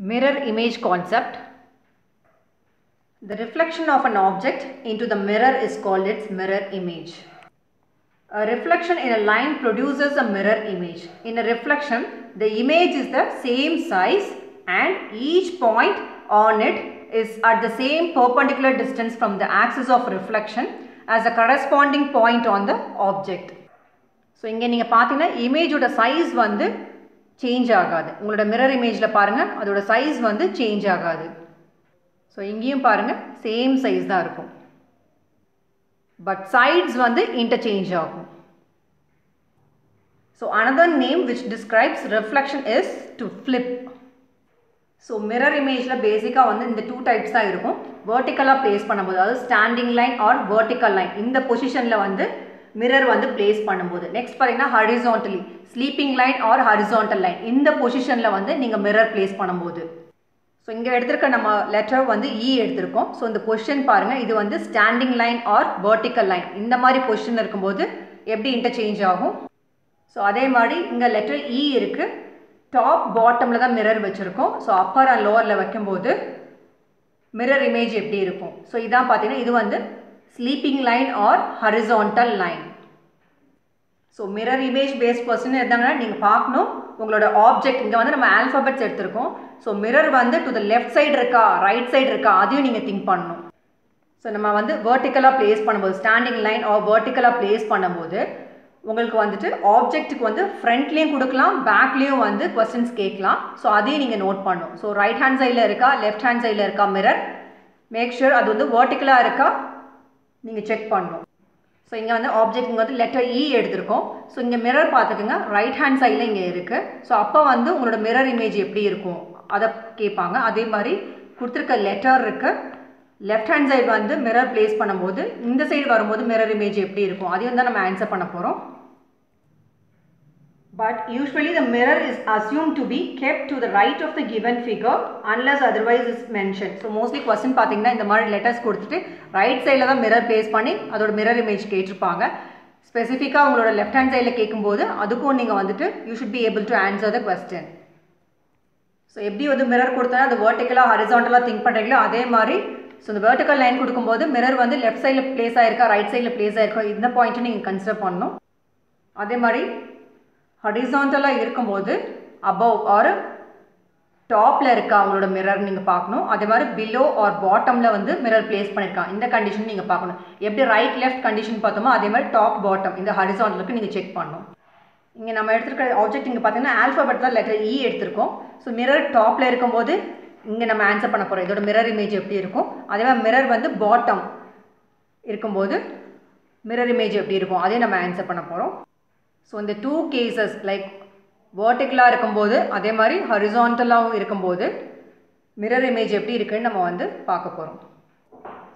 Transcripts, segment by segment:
Mirror image concept. The reflection of an object into the mirror is called its mirror image. A reflection in a line produces a mirror image. In a reflection, the image is the same size and each point on it is at the same perpendicular distance from the axis of reflection as a corresponding point on the object. So இங்கே நீங்கள் பார்த்தீங்கன்னா இமேஜோட size வந்து change ஆகாது. உங்களோட mirror இமேஜில் பாருங்கள் அதோட size வந்து சேஞ்ச் ஆகாது. ஸோ இங்கேயும் பாருங்கள் சேம் சைஸ் தான் இருக்கும். பட் சைட்ஸ் வந்து இன்டர்சேஞ்ச் ஆகும். So another name which describes reflection is to flip so mirror இமேஜில் பேசிக்காக வந்து இந்த டூ டைப்ஸ் தான் இருக்கும். வேர்ட்டிக்கலாக ப்ளேஸ் பண்ணும்போது அதாவது standing line or vertical line இந்த பொசிஷனில் வந்து மிரர் வந்து பிளேஸ் பண்ணும்போது. நெக்ஸ்ட் பார்த்தீங்கன்னா horizontally sleeping line or horizontal line இந்த பொசிஷனில் வந்து நீங்கள் மிரர் பிளேஸ் பண்ணும்போது. ஸோ இங்கே எடுத்திருக்க நம்ம லெட்டர் வந்து இ எடுத்திருக்கோம். ஸோ இந்த பொசிஷன் பாருங்கள் இது வந்து standing line or vertical line இந்த மாதிரி பொசிஷன் இருக்கும்போது எப்படி இன்டர்சேஞ்ச் ஆகும்? ஸோ அதே மாதிரி இங்கே லெட்டர் இ e இருக்குது டாப் பாட்டமில் தான் மிரர் வச்சுருக்கோம். ஸோ அப்பர் அண்ட் லோவரில் வைக்கும்போது மிரர் இமேஜ் எப்படி இருக்கும்? ஸோ இதான் பார்த்தீங்கன்னா இது வந்து sleeping line or horizontal line so mirror image based question இருந்தாங்கன்னா நீங்கள் பார்க்கணும். உங்களோட ஆப்ஜெக்ட் இங்கே வந்து நம்ம ஆல்ஃபபெட்ஸ் எடுத்திருக்கோம். ஸோ மிரர் வந்து டு த லெஃப்ட் சைடு இருக்கா ரைட் சைடு இருக்கா அதையும் நீங்கள் திங்க் பண்ணணும். ஸோ நம்ம வந்து வேர்ட்டிக்கலாக ப்ளேஸ் பண்ணும்போது ஸ்டாண்டிங் லைன் ஆர் வேர்ட்டிக்கலாக ப்ளேஸ் பண்ணும்போது உங்களுக்கு வந்துட்டு ஆப்ஜெக்ட்டுக்கு வந்து ஃப்ரண்ட்லேயும் கொடுக்கலாம் பேக்லேயும் வந்து கொஸ்டின்ஸ் கேட்கலாம். ஸோ அதையும் நீங்கள் நோட் பண்ணணும். ஸோ ரைட் ஹேண்ட் சைடில் இருக்கா லெஃப்ட் ஹேண்ட் சைடில் இருக்கா மிரர் மேக் ஷூர் அது வந்து வேர்ட்டிக்கலாக இருக்கா? நீங்கள் செக் பண்ணணும் ஸோ இங்கே வந்து ஆப்ஜெக்ட் இங்கே வந்து லெட்டர் இ e எடுத்திருக்கோம். ஸோ இங்கே மிரர் பார்த்துக்குங்க. ரைட் ஹேண்ட் சைடில் இங்கே இருக்குது ஸோ அப்போ வந்து உங்களோட மிரர் இமேஜ் எப்படி இருக்கும்? அதை கேட்பாங்க. அதே மாதிரி கொடுத்துருக்க லெட்டர் இருக்குது லெஃப்ட் ஹேண்ட் சைடு வந்து மிரர் பிளேஸ் பண்ணும்போது இந்த சைடு வரும்போது மிரர் இமேஜ் எப்படி இருக்கும்? அதையும் தான் நம்ம ஆன்சர் பண்ண போகிறோம் but usually the mirror is assumed to be kept to the right of the given figure unless otherwise is mentioned. So mostly question பார்த்தீங்கன்னா இந்த மாதிரி லெட்டர்ஸ் கொடுத்துட்டு ரைட் சைடில் தான் மிரர் பிளேஸ் பண்ணி அதோட மிரர் இமேஜ் கேட்டிருப்பாங்க. ஸ்பெசிஃபிக்காக உங்களோட லெஃப்ட் ஹேண்ட் சைடில் கேட்கும்போது அதுக்கும் நீங்கள் வந்துட்டு you should be able to answer the question so எப்படி வந்து மிரர் கொடுத்தா அந்த வேர்ட்டிக்கலாக ஹரிசான்டலாக திங்க் பண்ணுறீங்களோ அதே மாதிரி ஸோ இந்த வேர்ட்டிக்கல் லைன் கொடுக்கும்போது மிரர் வந்து லெஃப்ட் சைடில் பிளேஸ் ஆயிருக்கா ரைட் சைடில் பிளேஸ் ஆயிருக்கா இந்த பாயிண்ட்டை நீங்கள் கன்சிடர் பண்ணணும். அதே மாதிரி ஹரிசான்டலாக இருக்கும்போது அபவ் ஆர் டாப்பில் இருக்க அவங்களோட மிரர் நீங்கள் பார்க்கணும். அதே மாதிரி பிலோ ஆர் பாட்டமில் வந்து மிரர் பிளேஸ் பண்ணியிருக்கான் இந்த கண்டிஷன் நீங்கள் பார்க்கணும். எப்படி ரைட் லெஃப்ட் கண்டிஷன் பார்த்தோமோ அதே மாதிரி டாப் பாட்டம் இந்த ஹரிசாண்டலுக்கு நீங்கள் செக் பண்ணணும். இங்கே நம்ம எடுத்துருக்க ஆப்ஜெக்ட் இங்கே பார்த்தீங்கன்னா ஆல்ஃபாபெட் தான் லெட்டர் இ e எடுத்திருக்கோம். ஸோ மிரர் டாப்பில் இருக்கும்போது இங்கே நம்ம ஆன்சர் பண்ண போகிறோம் இதோட மிரர் இமேஜ் எப்படி இருக்கும்? அதே மாதிரி மிரர் வந்து பாட்டம் இருக்கும்போது மிரர் இமேஜ் எப்படி இருக்கும்? அதையும் நம்ம ஆன்சர் பண்ண போகிறோம் ஸோ இந்த டூ கேசஸ் லைக் வேர்டிக்கலாக இருக்கும்போது அதே மாதிரி ஹரிசான்டலாகவும் இருக்கும்போது மிரர் இமேஜ் எப்படி இருக்குன்னு நம்ம வந்து பார்க்க போகிறோம்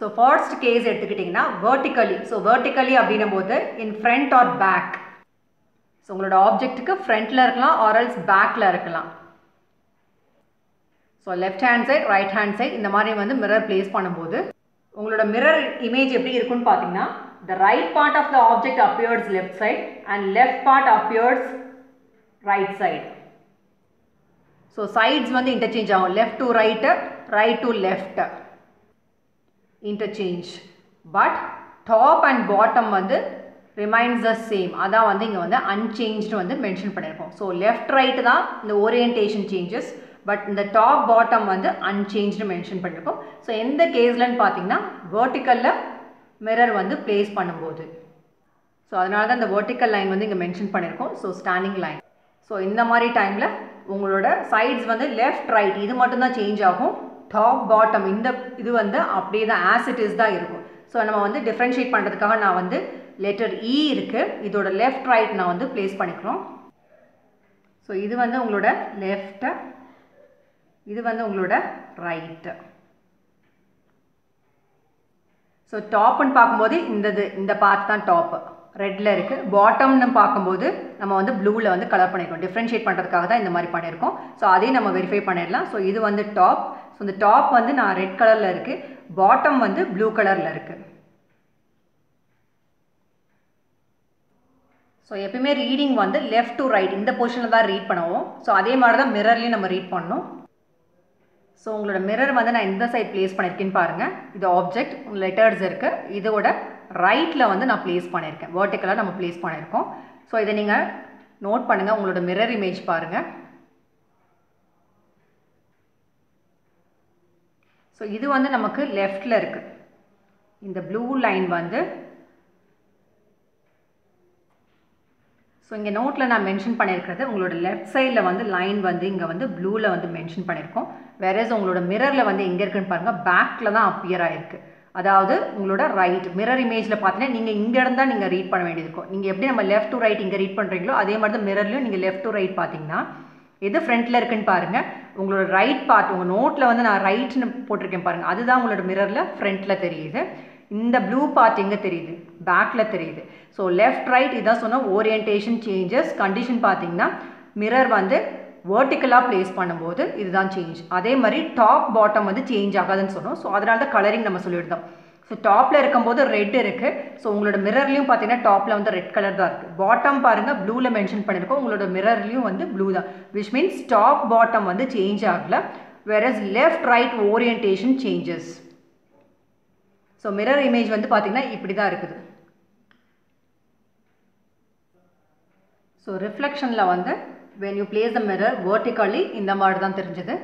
ஸோ ஃபர்ஸ்ட் கேஸ் எடுத்துக்கிட்டிங்கன்னா வேர்டிக்கலி ஸோ வேர்டிக்கலி அப்படின்னும் போது in front or back so உங்களோட ஆப்ஜெக்ட்டுக்கு ஃப்ரண்ட்டில் இருக்கலாம் ஆரல்ஸ் பேக்கில் இருக்கலாம். So left hand side right hand side இந்த மாதிரி வந்து மிரர் பிளேஸ் பண்ணும்போது உங்களோட மிரர் இமேஜ் எப்படி இருக்குன்னு பார்த்தீங்கன்னா the right part of the object appears left side and left part appears right side. So sides வந்து interchange ஆகும் left to right, right to left interchange. But top and bottom வந்து remains the same. அதான் வந்து இங்கே வந்து unchanged வந்து mention பண்ணியிருக்கோம் so left right தான் இந்த ஓரியன்டேஷன் சேஞ்சஸ் பட் இந்த டாப் பாட்டம் வந்து அன்சேஞ்ச்டு மென்ஷன் பண்ணியிருக்கோம் ஸோ எந்த கேஸ்லன்னு பார்த்தீங்கன்னா வேர்ட்டிக்கலில் மிரர் வந்து பிளேஸ் பண்ணும்போது. ஸோ அதனால தான் இந்த வேர்ட்டிக்கல் லைன் வந்து இங்கே மென்ஷன் பண்ணியிருக்கோம் ஸோ ஸ்டாண்டிங் லைன் ஸோ இந்த மாதிரி டைமில் உங்களோட சைட்ஸ் வந்து லெஃப்ட் ரைட் இது மட்டும்தான் சேஞ்ச் ஆகும். டாப் பாட்டம் இந்த இது வந்து அப்படியே தான் ஆஸ் இட் இஸ் தான் இருக்கும். ஸோ நம்ம வந்து டிஃப்ரென்ஷியேட் பண்ணுறதுக்காக நான் வந்து லெட்டர் இ e இருக்குது இதோட லெஃப்ட் ரைட் நான் வந்து பிளேஸ் பண்ணிக்கிறோம். ஸோ இது வந்து உங்களோட லெஃப்ட்டு இது வந்து உங்களோட ரைட்டு ஸோ டாப்னு பார்க்கும்போது இந்த இது இந்த பார்ட் தான் டாப்பு ரெட்டில் இருக்குது பாட்டம்னு பார்க்கும்போது நம்ம வந்து ப்ளூவில் வந்து கலர் பண்ணியிருக்கோம் டிஃப்ரென்ஷியேட் பண்ணுறதுக்காக தான் இந்த மாதிரி பண்ணியிருக்கோம் ஸோ அதையும் நம்ம வெரிஃபை பண்ணிடலாம். ஸோ இது வந்து டாப் ஸோ இந்த டாப் வந்து நான் ரெட் கலரில் இருக்குது பாட்டம் வந்து ப்ளூ கலரில் இருக்குது ஸோ எப்பயுமே ரீடிங் வந்து லெஃப்ட் டு ரைட் இந்த பொசிஷனில் தான் ரீட் பண்ணுவோம். ஸோ அதே மாதிரி தான் மிரர்லேயும் நம்ம ரீட் பண்ணணும். ஸோ உங்களோட மிரர் வந்து நான் எந்த சைட் ப்ளேஸ் பண்ணியிருக்கேன்னு பாருங்கள் இது ஆப்ஜெக்ட் லெட்டர்ஸ் இருக்குது இதோட ரைட்டில் வந்து நான் ப்ளேஸ் பண்ணியிருக்கேன் வேர்ட்டிக்கலாக நம்ம ப்ளேஸ் பண்ணியிருக்கோம் ஸோ இதை நீங்கள் நோட் பண்ணுங்கள் உங்களோட மிரர் இமேஜ் பாருங்கள் ஸோ இது வந்து நமக்கு லெஃப்டில் இருக்குது இந்த ப்ளூ லைன் வந்து ஸோ இங்கே நோட்டில் நான் மென்ஷன் பண்ணியிருக்கிறது உங்களோட லெஃப்ட் சைடில் வந்து லைன் வந்து இங்கே வந்து ப்ளூவில் வந்து மென்ஷன் பண்ணியிருக்கோம். வேறேஸ் உங்களோட மிரரில் வந்து எங்கே இருக்குன்னு பாருங்கள் பேக்கில் தான் அப்பியர் ஆகிருக்கு அதாவது உங்களோட ரைட் மிரர் இமேஜில் பார்த்தீங்கன்னா நீங்கள் இங்கே இருந்தால் நீங்கள் ரீட் பண்ண வேண்டியது இருக்கும். நீங்கள் எப்படி நம்ம லெஃப்ட் டு ரைட் இங்கே ரீட் பண்ணுறீங்களோ அதே மாதிரி தான் மிரர்லையும் நீங்கள் லெஃப்ட் டு ரைட் பார்த்தீங்கன்னா எது ஃப்ரண்ட்டில் இருக்குன்னு பாருங்கள் உங்களோட ரைட் பார்ட் உங்கள் நோட்டில் வந்து நான் ரைட்னு போட்டிருக்கேன் பாருங்கள் அதுதான் உங்களோட மிரரில் ஃப்ரண்ட்டில் தெரியுது. இந்த ப்ளூ பார்ட் எங்கே தெரியுது? பேக்கில் தெரியுது. ஸோ லெஃப்ட் ரைட் இதான் சொன்னால் ஓரியன்டேஷன் சேஞ்சஸ் கண்டிஷன் பார்த்தீங்கன்னா மிரர் வந்து வேர்ட்டிக்கலாக ப்ளேஸ் பண்ணும்போது இதுதான் சேஞ்ச் அதே மாதிரி டாப் பாட்டம் வந்து சேஞ்ச் ஆகாதுன்னு சொன்னோம். ஸோ அதனால தான் கலரிங் நம்ம சொல்லியிருந்தோம் ஸோ டாப்பில் இருக்கும்போது ரெட் இருக்குது ஸோ உங்களோட மிரர்லையும் பார்த்தீங்கன்னா டாப்பில் வந்து ரெட் கலர் தான் இருக்குது பாட்டம் பாருங்கள் ப்ளூவில் மென்ஷன் பண்ணியிருக்கோம். உங்களோட மிரர்லையும் வந்து ப்ளூ தான். விச் மீன்ஸ் டாப் பாட்டம் வந்து சேஞ்ச் ஆகலை. Where is left right orientation changes so mirror image வந்து பார்த்திங்கன்னா இப்படி தான் இருக்குது ஸோ ரிஃப்ளெக்ஷனில் வந்து when you place the mirror vertically இந்த மாதிரி தான் தெரிஞ்சது.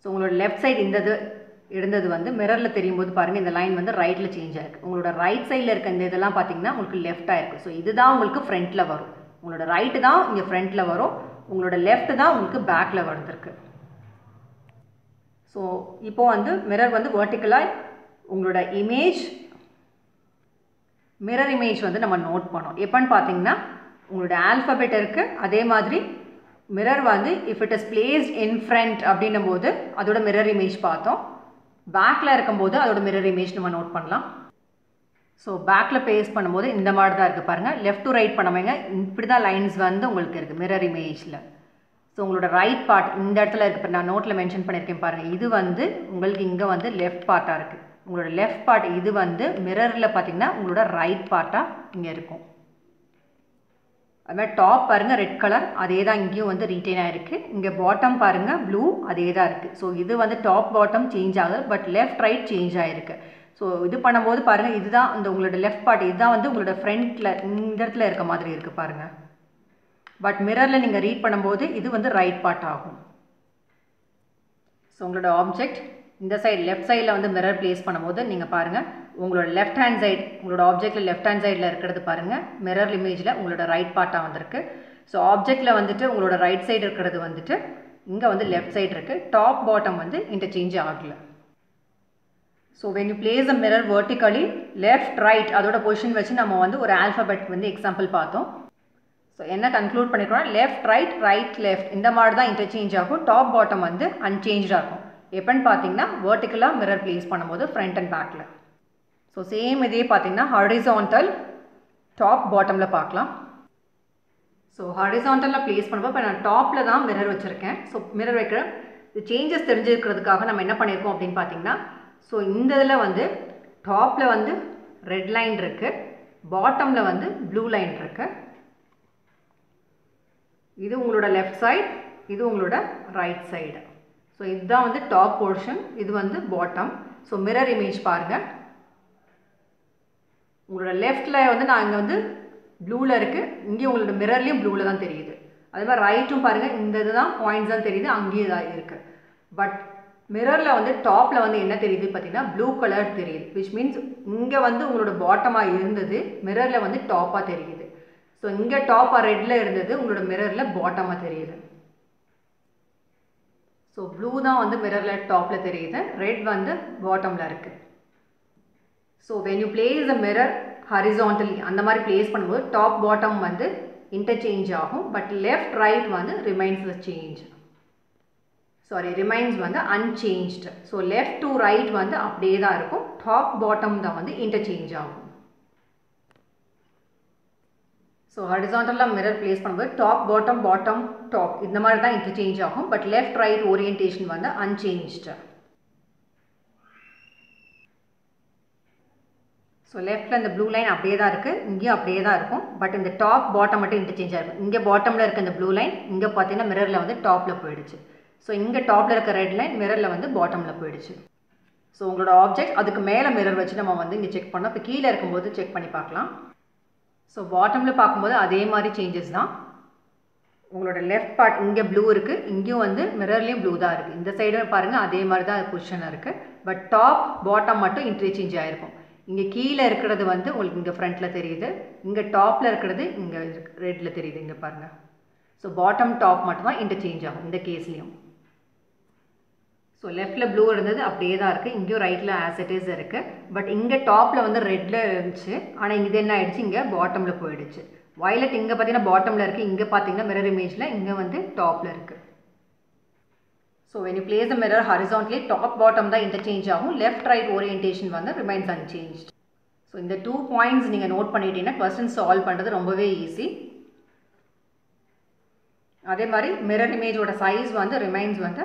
ஸோ உங்களோட லெஃப்ட் சைடு இந்த இது இருந்தது வந்து மிரரில் தெரியும் போது பாருங்கள் இந்த லைன் வந்து ரைட்டில் சேஞ்ச் ஆகிருக்கு உங்களோட ரைட் சைடில் இருக்க இந்த இதெல்லாம் பார்த்தீங்கன்னா உங்களுக்கு லெஃப்டாக இருக்குது ஸோ இதுதான் உங்களுக்கு ஃப்ரண்ட்டில் வரும். உங்களோட ரைட்டு தான் இங்கே ஃப்ரண்ட்டில் வரும். உங்களோட லெஃப்ட் தான் உங்களுக்கு பேக்கில் வந்துருக்கு. ஸோ இப்போது வந்து மிரர் வந்து வேர்ட்டிக்கலாக உங்களோட இமேஜ் மிரர் இமேஜ் வந்து நம்ம நோட் பண்ணோம் எப்போன்னு பார்த்தீங்கன்னா உங்களோட ஆல்ஃபபெட் இருக்குது அதே மாதிரி மிரர் வந்து if it is placed in front அப்படின்னும் போது அதோட மிரர் இமேஜ் பார்த்தோம். பேக்கில் இருக்கும்போது அதோட மிரர் இமேஜ் நம்ம நோட் பண்ணலாம். ஸோ பேக்கில் பேஸ் பண்ணும்போது இந்த மாதிரி தான் இருக்குது பாருங்கள் லெஃப்ட் டு ரைட் பண்ணவங்க இப்படி தான் லைன்ஸ் வந்து உங்களுக்கு இருக்குது மிரர் இமேஜில் ஸோ உங்களோட ரைட் பார்ட் இந்த இடத்துல இருக்குது இப்போ நான் நோட்டில் மென்ஷன் பண்ணியிருக்கேன் பாருங்கள் இது வந்து உங்களுக்கு இங்கே வந்து லெஃப்ட் பார்ட்டாக இருக்குது உங்களோட லெஃப்ட் பார்ட் இது வந்து மிரரில் பார்த்தீங்கன்னா உங்களோட ரைட் பார்ட்டாக இங்கே இருக்கும். அது மாதிரி டாப் பாருங்கள் ரெட் கலர் அதே தான் இங்கேயும் வந்து ரீட்டைன் ஆகிருக்கு இங்கே பாட்டம் பாருங்கள் ப்ளூ அதே தான் இருக்குது ஸோ இது வந்து டாப் பாட்டம் சேஞ்ச் ஆகுது. பட் லெஃப்ட் ரைட் சேஞ்ச் ஆகிருக்கு ஸோ இது பண்ணும்போது பாருங்கள் இதுதான் இந்த உங்களோட லெஃப்ட் பார்ட் இதுதான் வந்து உங்களோட ஃப்ரண்ட்டில் இந்த இடத்துல இருக்க மாதிரி இருக்குது பாருங்கள் பட் மிரரில் நீங்கள் ரீட் பண்ணும்போது இது வந்து ரைட் பார்ட் ஆகும். ஸோ உங்களோட ஆப்ஜெக்ட் இந்த சைடு லெஃப்ட் சைடில் வந்து மிரர் ப்ளேஸ் பண்ணும்போது நீங்கள் பாருங்கள் உங்களோட லெஃப்ட் ஹேண்ட் சைடு உங்களோட ஆப்ஜெக்டில் லெஃப்ட் ஹேண்ட் சைடில் இருக்கிறது பாருங்கள் மிரர் இமேஜில் உங்களோட ரைட் பார்ட்டாக வந்திருக்கு. ஸோ ஆப்ஜெக்டில் வந்துட்டு உங்களோட ரைட் சைடு இருக்கிறது வந்துட்டு இங்கே வந்து லெஃப்ட் சைடு இருக்குது டாப் பாட்டம் வந்து இன்டர்சேஞ்ச் ஆகலை. So when you place a mirror vertically left right அதோட பொசிஷன் வச்சு நம்ம வந்து ஒரு ஆல்ஃபபெட் வந்து எக்ஸாம்பிள் பார்த்தோம். ஸோ என்ன கன்க்ளூட் பண்ணிக்கிறோம்னா லெஃப்ட் ரைட் ரைட் லெஃப்ட் இந்த மாதிரி தான் இன்டர்சேஞ்ச் ஆகும். டாப் பாட்டம் வந்து அன்சேஞ்சாக இருக்கும். எப்பன்னு பார்த்தீங்கன்னா வேர்ட்டிக்கலாக மிரர் ப்ளேஸ் பண்ணும்போது ஃப்ரண்ட் அண்ட் பேக்கில் ஸோ சேம் இதே பார்த்தீங்கன்னா ஹாரிசான்டல் டாப் பாட்டமில் பார்க்கலாம் ஸோ ஹாரிசான்டலில் ப்ளேஸ் பண்ணும்போது இப்போ நான் டாப்பில் தான் மிரர் வச்சுருக்கேன். ஸோ மிரர் வைக்கிற இது சேஞ்சஸ் தெரிஞ்சுக்கிறதுக்காக நம்ம என்ன பண்ணியிருக்கோம் அப்படின்னு பார்த்தீங்கன்னா ஸோ இந்த இதில் வந்து டாப்பில் வந்து ரெட் லைன் இருக்குது பாட்டமில் வந்து ப்ளூ லைன் இருக்குது இது உங்களோட லெஃப்ட் சைடு இது உங்களோட ரைட் சைடு ஸோ இதுதான் வந்து டாப் போர்ஷன் இது வந்து பாட்டம் ஸோ மிரர் இமேஜ் பாருங்கள் உங்களோட லெஃப்டில் வந்து நான் இங்கே வந்து ப்ளூவில் இருக்குது இங்கேயும் உங்களோட மிரர்லேயும் ப்ளூவில் தான் தெரியுது. அதே மாதிரி ரைட்டும் பாருங்கள் இந்த இது தான் பாயிண்ட்ஸ் தான் தெரியுது. அங்கேயும் இதாக இருக்குது பட் மிரரில் வந்து டாப்பில் வந்து என்ன தெரியுது பார்த்தீங்கன்னா ப்ளூ கலர் தெரியுது. விச் மீன்ஸ் இங்கே வந்து உங்களோட பாட்டமாக இருந்தது. மிரரில் வந்து டாப்பாக தெரியுது. ஸோ இங்கே டாப்பாக ரெட்டில் இருந்தது. உங்களோட மிரரில் பாட்டமாக தெரியுது. ஸோ ப்ளூ தான் வந்து மிரரில் டாப்பில் தெரியுது. ரெட் வந்து பாட்டமில் இருக்குது so when you place a mirror horizontally அந்த மாதிரி பிளேஸ் பண்ணும்போது டாப் பாட்டம் வந்து இன்டர்சேஞ்ச் ஆகும். பட் லெஃப்ட் ரைட் வந்து remains the change sorry remains வந்து unchanged so left to right வந்து அப்படியே தான் இருக்கும். டாப் பாட்டம் தான் வந்து இன்டர்சேஞ்ச் ஆகும். ஸோ ஹரிசான்டலாக மிரர் ப்ளேஸ் பண்ணும்போது டாப் பாட்டம் பாட்டம் டாப் இந்த மாதிரி தான் இன்டர்சேஞ்ச் ஆகும். பட் லெஃப்ட் ரைட் ஓரியன்டேஷன் வந்து அன்சேஞ்ச்டு ஸோ லெஃப்ட்டில் இந்த ப்ளூ லைன் அப்படியே தான் இருக்குது இங்கேயும் அப்படியே தான் இருக்கும். பட் இந்த டாப் பாட்டம் மட்டும் இன்டர்சேஞ்ச் ஆகிருக்கும் இங்கே பாட்டமில் இருக்க இந்த ப்ளூ லைன் இங்கே பார்த்தீங்கன்னா மிரரில் வந்து டாப்பில் போயிடுச்சு. ஸோ இங்கே டாப்பில் இருக்க ரெட் லைன் மிரரில் வந்து பாட்டமில் போயிடுச்சு. ஸோ உங்களோட ஆப்ஜெக்ட் அதுக்கு மேலே மிரர் வச்சு நம்ம வந்து இங்கே செக் பண்ணோம். இப்போ கீழே இருக்கும்போது செக் பண்ணி பார்க்கலாம். ஸோ பாட்டமில் பார்க்கும்போது அதே மாதிரி சேஞ்சஸ் தான். உங்களோட லெஃப்ட் பார்ட் இங்கே ப்ளூ இருக்குது இங்கேயும் வந்து மிரர்லேயும் ப்ளூ தான் இருக்குது இந்த சைடும் பாருங்கள் அதே மாதிரி தான் பொசிஷனாக இருக்குது பட் டாப் பாட்டம் மட்டும் இன்டர்சேஞ்ச் ஆகிருக்கும் இங்கே கீழே இருக்கிறது வந்து உங்களுக்கு இங்கே ஃப்ரண்ட்டில் தெரியுது. இங்கே டாப்பில் இருக்கிறது இங்கே ரெட்டில் தெரியுது. இங்கே பாருங்கள் ஸோ பாட்டம் டாப் மட்டும் தான் இன்டர்சேஞ்ச் ஆகும் இந்த கேஸ்லேயும் ஸோ லெஃப்ட்டில் ப்ளூ இருந்தது அப்படியே தான் இருக்குது இங்கேயும் ரைட்டில் ஆசிட்டிஸ் இருக்குது பட் இங்கே டாப்பில் வந்து ரெட்டில் இருந்துச்சு. ஆனால் இது என்ன ஆகிடுச்சு இங்கே பாட்டமில் போயிடுச்சு. வயலட் இங்கே பார்த்தீங்கன்னா பாட்டமில் இருக்குது இங்கே பார்த்தீங்கன்னா மிரர் இமேஜில் இங்கே வந்து டாப்பில் இருக்குது so when you place the mirror horizontally top bottom தான் இன்டர்சேஞ்ச் ஆகும். லெஃப்ட் ரைட் ஓரியன்டேஷன் வந்து ரிமைன்ஸ் அன்சேஞ்ச் ஸோ இந்த டூ பாயிண்ட்ஸ் நீங்கள் நோட் பண்ணிட்டீங்கன்னா கொஸ்டின் சால்வ் பண்ணுறது ரொம்பவே ஈஸி அதே மாதிரி மிரர் இமேஜோட சைஸ் வந்து ரிமைன்ஸ் வந்து